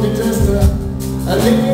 the tester. I live